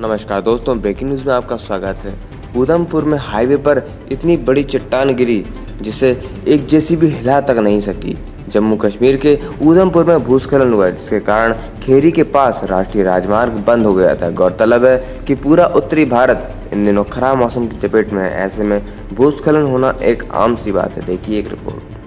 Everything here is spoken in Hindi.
नमस्कार दोस्तों ब्रेकिंग न्यूज़ में आपका स्वागत है। उधमपुर में हाईवे पर इतनी बड़ी चट्टान गिरी, जिसे एक जैसी भी हिला तक नहीं सकी। जम्मू कश्मीर के उधमपुर में भूस्खलन हुआ, जिसके कारण खेरी के पास राष्ट्रीय राजमार्ग बंद हो गया था। गौरतलब है कि पूरा उत्तरी भारत इन दिनों खराब मौसम की चपेट में है। ऐसे में भूस्खलन होना एक आम सी बात है। देखिए एक रिपोर्ट